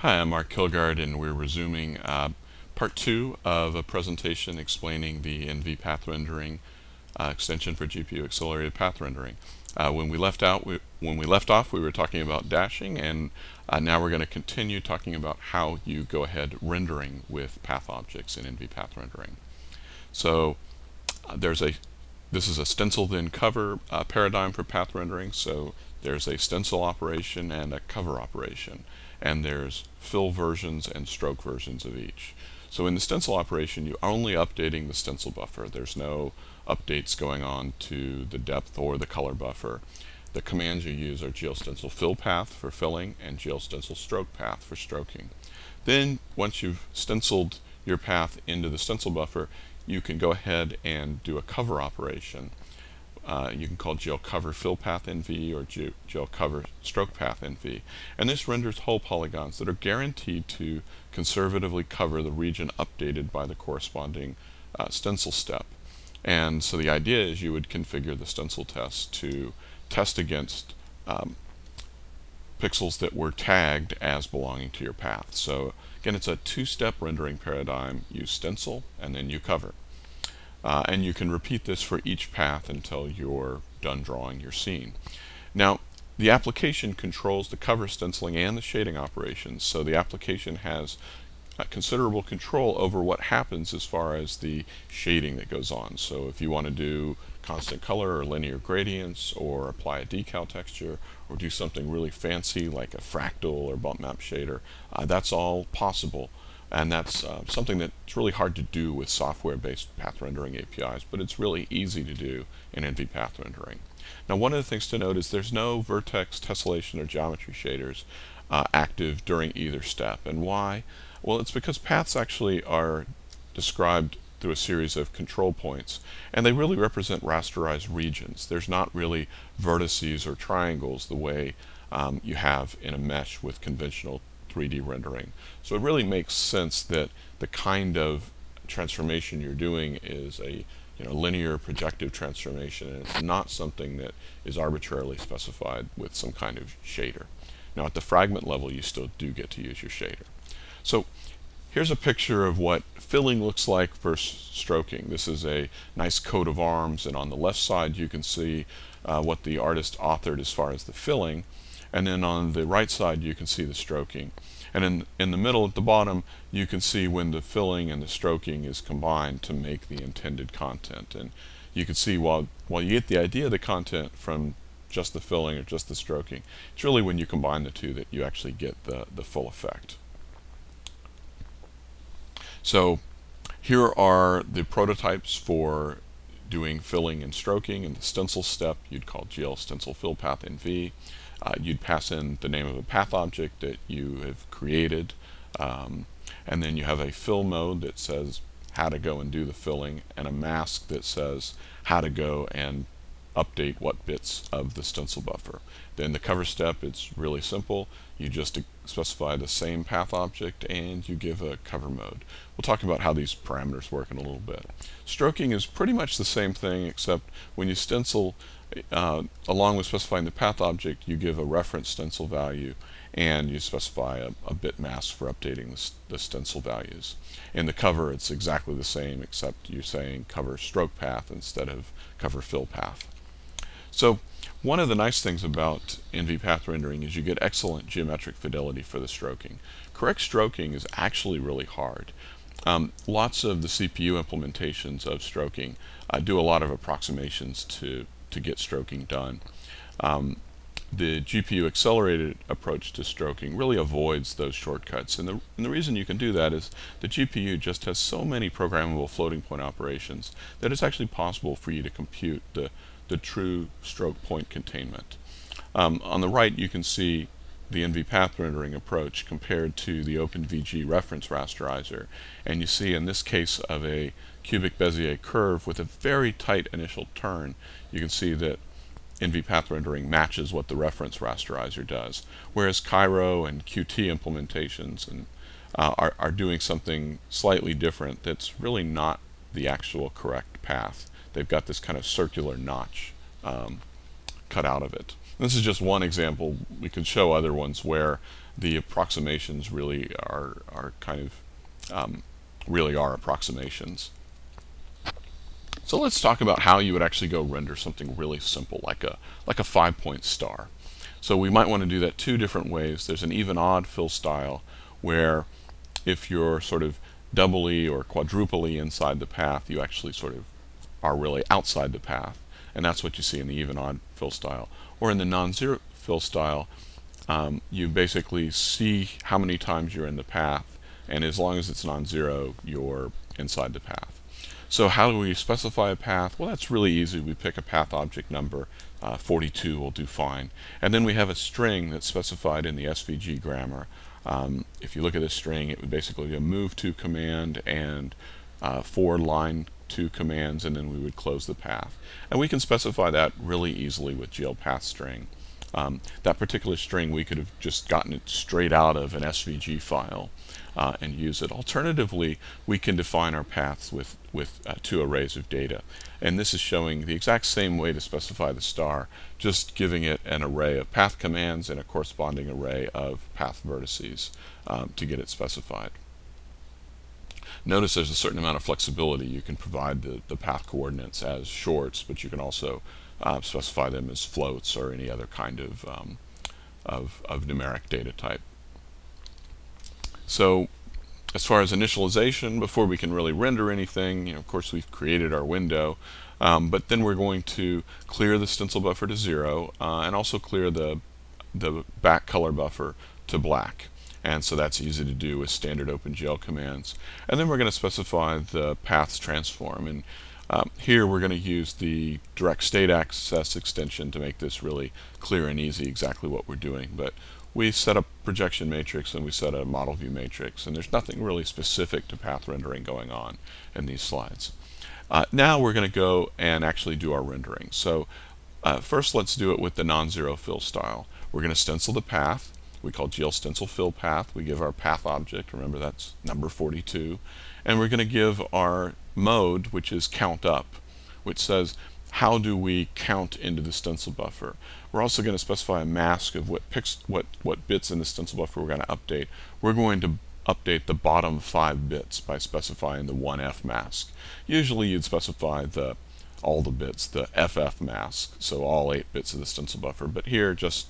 Hi, I'm Mark Kilgard, and we're resuming uh, part two of a presentation explaining the NV path rendering uh, extension for GPU accelerated path rendering. Uh, when we left out, we, when we left off, we were talking about dashing, and uh, now we're going to continue talking about how you go ahead rendering with path objects in NV path rendering. So uh, there's a this is a stencil then cover uh, paradigm for path rendering. So there's a stencil operation and a cover operation and there's fill versions and stroke versions of each. So in the stencil operation, you're only updating the stencil buffer. There's no updates going on to the depth or the color buffer. The commands you use are GLStencil fill path for filling and GLStencil stroke path for stroking. Then once you've stenciled your path into the stencil buffer, you can go ahead and do a cover operation. Uh, you can call GL cover fill path NV or GL cover stroke path NV. And this renders whole polygons that are guaranteed to conservatively cover the region updated by the corresponding uh, stencil step. And so the idea is you would configure the stencil test to test against um, pixels that were tagged as belonging to your path. So again, it's a two-step rendering paradigm. You stencil and then you cover. Uh, and you can repeat this for each path until you're done drawing your scene. Now, the application controls the cover stenciling and the shading operations, so the application has uh, considerable control over what happens as far as the shading that goes on. So if you want to do constant color or linear gradients or apply a decal texture or do something really fancy like a fractal or bump map shader, uh, that's all possible and that's uh, something that's really hard to do with software-based path rendering APIs, but it's really easy to do in NV path rendering. Now, one of the things to note is there's no vertex, tessellation, or geometry shaders uh, active during either step. And why? Well, it's because paths actually are described through a series of control points, and they really represent rasterized regions. There's not really vertices or triangles the way um, you have in a mesh with conventional 3D rendering. So it really makes sense that the kind of transformation you're doing is a you know, linear projective transformation and it's not something that is arbitrarily specified with some kind of shader. Now at the fragment level you still do get to use your shader. So here's a picture of what filling looks like versus stroking. This is a nice coat of arms and on the left side you can see uh, what the artist authored as far as the filling and then on the right side you can see the stroking. And in, in the middle at the bottom, you can see when the filling and the stroking is combined to make the intended content. And you can see while, while you get the idea of the content from just the filling or just the stroking, it's really when you combine the two that you actually get the, the full effect. So here are the prototypes for doing filling and stroking in the stencil step you'd call GL stencil fill path NV. Uh, you'd pass in the name of a path object that you have created um, and then you have a fill mode that says how to go and do the filling and a mask that says how to go and update what bits of the stencil buffer. Then the cover step, it's really simple. You just specify the same path object and you give a cover mode. We'll talk about how these parameters work in a little bit. Stroking is pretty much the same thing except when you stencil uh, along with specifying the path object you give a reference stencil value and you specify a, a bit mask for updating the, the, stencil values. In the cover it's exactly the same except you're saying cover stroke path instead of cover fill path. So one of the nice things about NV path rendering is you get excellent geometric fidelity for the stroking. Correct stroking is actually really hard. Um, lots of the CPU implementations of stroking uh, do a lot of approximations to, to get stroking done. Um, the GPU accelerated approach to stroking really avoids those shortcuts. And the, and the, reason you can do that is the GPU just has so many programmable floating point operations that it's actually possible for you to compute the the true stroke point containment. Um, on the right you can see the NV path rendering approach compared to the OpenVG reference rasterizer. And you see in this case of a cubic Bezier curve with a very tight initial turn you can see that NV path rendering matches what the reference rasterizer does. Whereas Cairo and Qt implementations and uh, are, are doing something slightly different that's really not the actual correct path they've got this kind of circular notch um, cut out of it. This is just one example. We could show other ones where the approximations really are are kind of um, really are approximations. So let's talk about how you would actually go render something really simple like a like a five point star. So we might want to do that two different ways. There's an even odd fill style where if you're sort of doubly or quadruply inside the path, you actually sort of are really outside the path. And that's what you see in the even odd fill style. Or in the non-zero fill style, um, you basically see how many times you're in the path, and as long as it's non-zero, you're inside the path. So how do we specify a path? Well, that's really easy. We pick a path object number. Uh, 42 will do fine. And then we have a string that's specified in the SVG grammar. Um, if you look at this string, it would basically be a move to command and uh, four line to commands, and then we would close the path. And we can specify that really easily with glpath string. Um, that particular string, we could have just gotten it straight out of an SVG file uh, and use it. Alternatively, we can define our paths with, with uh, two arrays of data. And this is showing the exact same way to specify the star, just giving it an array of path commands and a corresponding array of path vertices um, to get it specified. Notice there's a certain amount of flexibility. You can provide the, the path coordinates as shorts, but you can also uh, specify them as floats or any other kind of, um, of, of numeric data type. So as far as initialization, before we can really render anything, you know, of course we've created our window, um, but then we're going to clear the stencil buffer to zero uh, and also clear the, the back color buffer to black. And so that's easy to do with standard OpenGL commands. And then we're going to specify the paths transform. And um, here we're going to use the direct state access extension to make this really clear and easy exactly what we're doing. But we set a projection matrix and we set a model view matrix and there's nothing really specific to path rendering going on in these slides. Uh, now we're going to go and actually do our rendering. So uh, first let's do it with the non-zero fill style. We're going to stencil the path. We call GL stencil fill path. We give our path object, remember that's number 42, and we're going to give our mode, which is count up, which says how do we count into the stencil buffer. We're also going to specify a mask of what, pix what, what bits in the stencil buffer we're going to update. We're going to update the bottom five bits by specifying the 1F mask. Usually you'd specify the all the bits, the FF mask, so all eight bits of the stencil buffer. But here, just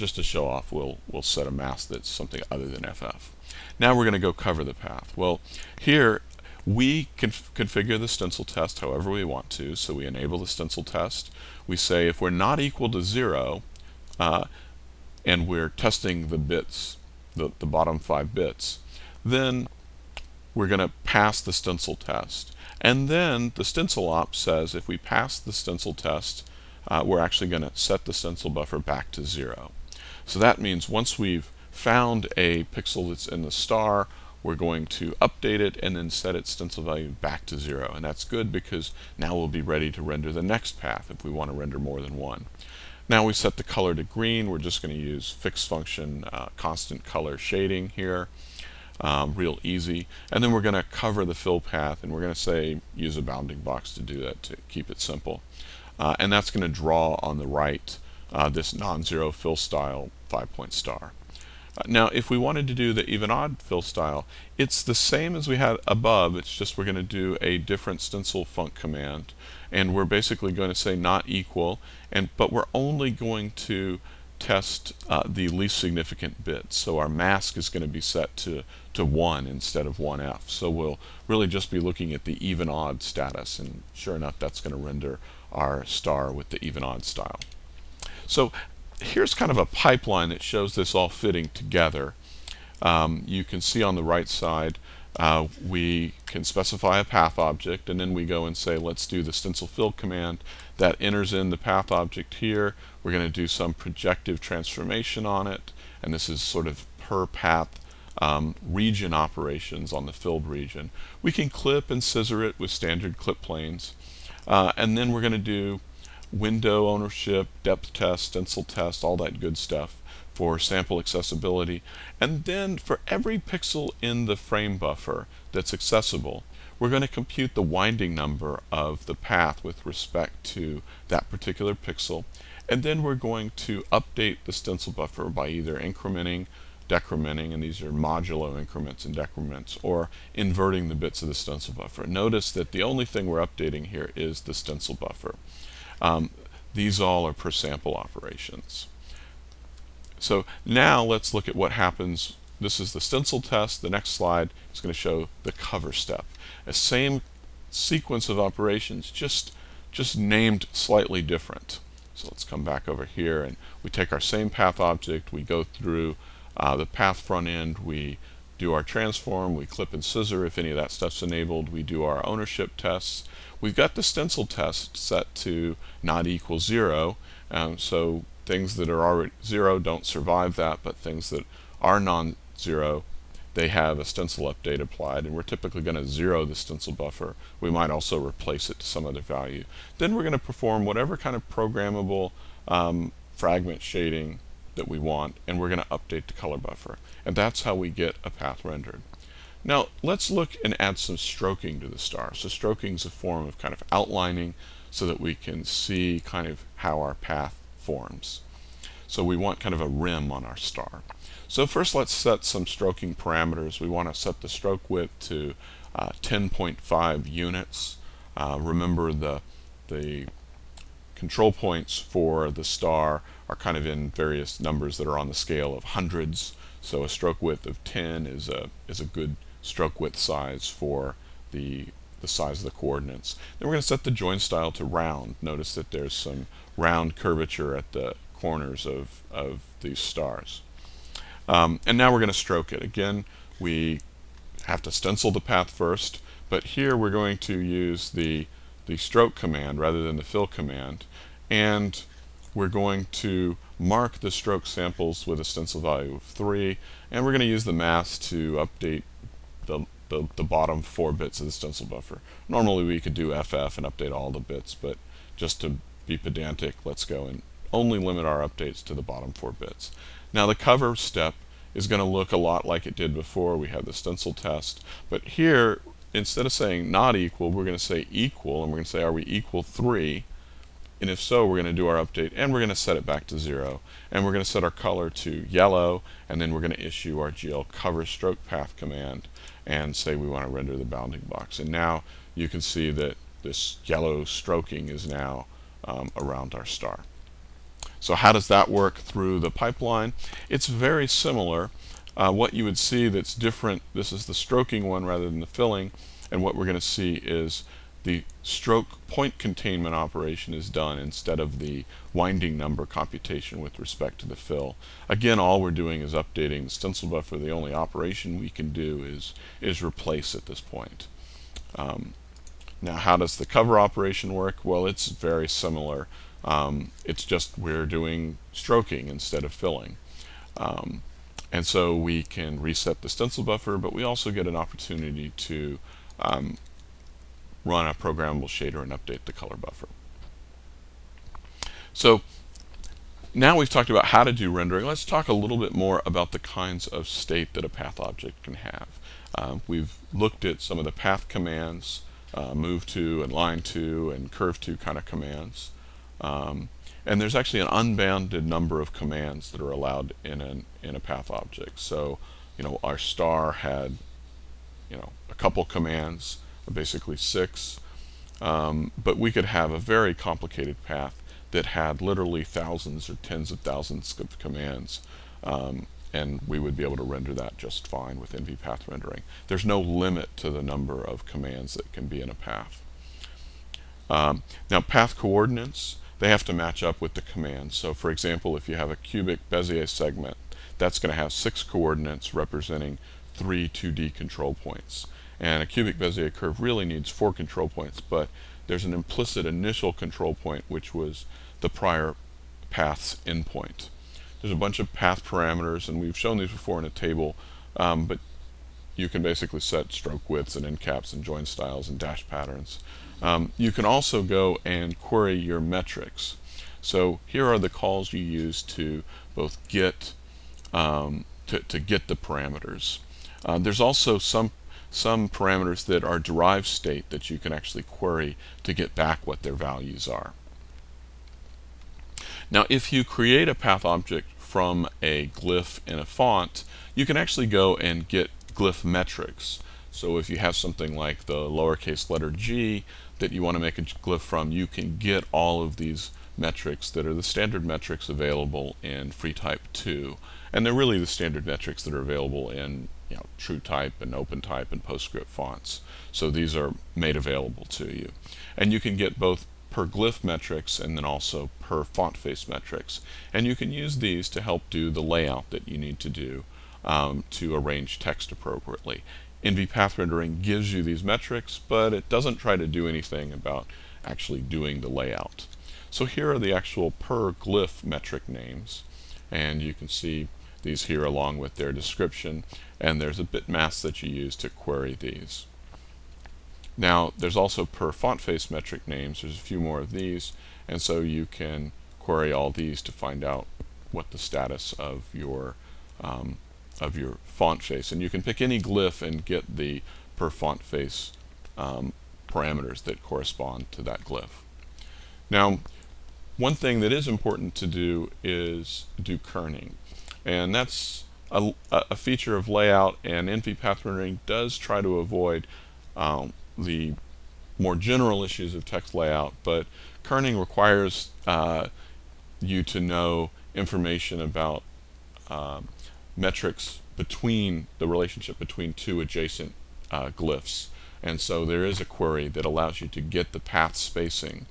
just to show off, we'll we'll set a mask that's something other than FF. Now we're going to go cover the path. Well, here we can configure the stencil test however we want to. So we enable the stencil test. We say if we're not equal to zero, uh, and we're testing the bits, the, the bottom five bits, then we're going to pass the stencil test. And then the stencil op says if we pass the stencil test, uh, we're actually going to set the stencil buffer back to zero. So that means once we've found a pixel that's in the star we're going to update it and then set its stencil value back to zero. And that's good because now we'll be ready to render the next path if we want to render more than one. Now we set the color to green. We're just going to use fixed function uh, constant color shading here. Um, real easy. And then we're going to cover the fill path and we're going to say use a bounding box to do that to keep it simple. Uh, and that's going to draw on the right uh, this non-zero fill style five-point star. Now, if we wanted to do the even odd fill style, it's the same as we had above. It's just we're going to do a different stencil func command. And we're basically going to say not equal, and but we're only going to test uh, the least significant bit. So our mask is going to be set to, to 1 instead of 1f. So we'll really just be looking at the even odd status. And sure enough, that's going to render our star with the even odd style. So here's kind of a pipeline that shows this all fitting together. Um, you can see on the right side uh, we can specify a path object and then we go and say let's do the stencil fill command that enters in the path object here. We're going to do some projective transformation on it and this is sort of per path um, region operations on the filled region. We can clip and scissor it with standard clip planes. Uh, and then we're going to do window ownership, depth test, stencil test, all that good stuff for sample accessibility. And then for every pixel in the frame buffer that's accessible, we're going to compute the winding number of the path with respect to that particular pixel. And then we're going to update the stencil buffer by either incrementing, decrementing, and these are modulo increments and decrements, or inverting the bits of the stencil buffer. Notice that the only thing we're updating here is the stencil buffer. Um, these all are per sample operations. So now let's look at what happens. This is the stencil test. The next slide is going to show the cover step. A same sequence of operations, just, just named slightly different. So let's come back over here and we take our same path object, we go through uh, the path front end, we do our transform, we clip and scissor if any of that stuff's enabled, we do our ownership tests. We've got the stencil test set to not equal zero, um, so things that are already zero don't survive that, but things that are non-zero they have a stencil update applied and we're typically going to zero the stencil buffer. We might also replace it to some other value. Then we're going to perform whatever kind of programmable um, fragment shading that we want and we're going to update the color buffer. And that's how we get a path rendered. Now let's look and add some stroking to the star. So stroking is a form of kind of outlining so that we can see kind of how our path forms. So we want kind of a rim on our star. So first let's set some stroking parameters. We want to set the stroke width to uh, 10.5 units. Uh, remember the, the control points for the star are kind of in various numbers that are on the scale of hundreds. So a stroke width of 10 is a, is a good stroke width size for the, the size of the coordinates. Then we're going to set the join style to round. Notice that there's some round curvature at the corners of, of these stars. Um, and now we're going to stroke it. Again, we have to stencil the path first, but here we're going to use the, the stroke command rather than the fill command. And we're going to mark the stroke samples with a stencil value of 3, and we're going to use the mask to update the, the, the, bottom four bits of the stencil buffer. Normally we could do FF and update all the bits, but just to be pedantic, let's go and only limit our updates to the bottom four bits. Now the cover step is going to look a lot like it did before. We have the stencil test. But here, instead of saying not equal, we're going to say equal, and we're going to say, are we equal 3? And if so, we're going to do our update, and we're going to set it back to 0. And we're going to set our color to yellow, and then we're going to issue our GL cover stroke path command and say we want to render the bounding box. And now you can see that this yellow stroking is now um, around our star. So how does that work through the pipeline? It's very similar. Uh, what you would see that's different, this is the stroking one rather than the filling, and what we're going to see is the stroke point containment operation is done instead of the winding number computation with respect to the fill. Again, all we're doing is updating the stencil buffer. The only operation we can do is, is replace at this point. Um, now, how does the cover operation work? Well, it's very similar. Um, it's just we're doing stroking instead of filling. Um, and so we can reset the stencil buffer, but we also get an opportunity to um, run a programmable shader and update the color buffer. So now we've talked about how to do rendering. Let's talk a little bit more about the kinds of state that a path object can have. Uh, we've looked at some of the path commands, uh, move to and line to and curve to kind of commands. Um, and there's actually an unbounded number of commands that are allowed in an in a path object. So, you know, our star had, you know, a couple commands, basically six, um, but we could have a very complicated path that had literally thousands or tens of thousands of commands, um, and we would be able to render that just fine with NV path rendering. There's no limit to the number of commands that can be in a path. Um, now, path coordinates they have to match up with the commands. So for example, if you have a cubic Bezier segment, that's going to have six coordinates representing three 2D control points. And a cubic Bezier curve really needs four control points, but there's an implicit initial control point, which was the prior path's endpoint. There's a bunch of path parameters, and we've shown these before in a table, um, but you can basically set stroke widths and end caps and join styles and dash patterns. Um, you can also go and query your metrics. So here are the calls you use to both get um, to, to get the parameters. Uh, there's also some some parameters that are derived state that you can actually query to get back what their values are. Now, if you create a path object from a glyph in a font, you can actually go and get glyph metrics. So if you have something like the lowercase letter g that you want to make a glyph from, you can get all of these metrics that are the standard metrics available in FreeType 2. And they're really the standard metrics that are available in you know, TrueType and OpenType and PostScript fonts. So these are made available to you. And you can get both per glyph metrics and then also per font face metrics. And you can use these to help do the layout that you need to do um, to arrange text appropriately. NV Path Rendering gives you these metrics, but it doesn't try to do anything about actually doing the layout. So here are the actual per glyph metric names, and you can see these here along with their description, and there's a bit mask that you use to query these. Now, there's also per font face metric names. There's a few more of these, and so you can query all these to find out what the status of your um, of your font face. And you can pick any glyph and get the per font face um, parameters that correspond to that glyph. Now, one thing that is important to do is do kerning. And that's a, a feature of layout, and NV path rendering does try to avoid um, the more general issues of text layout, but kerning requires uh, you to know information about uh, metrics between the relationship between two adjacent uh, glyphs. And so there is a query that allows you to get the path spacing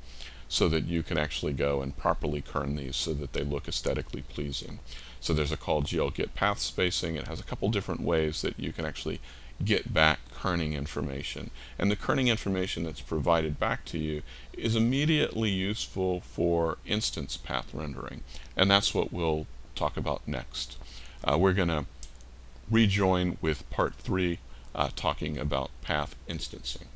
so that you can actually go and properly kern these so that they look aesthetically pleasing. So there's a call GL get path spacing. It has a couple different ways that you can actually get back kerning information. And the kerning information that's provided back to you is immediately useful for instance path rendering. And that's what we'll talk about next. Uh, we're going to rejoin with part three uh, talking about path instancing.